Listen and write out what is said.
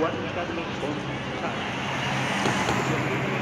guarda-mercado meio bom, tá. sabe?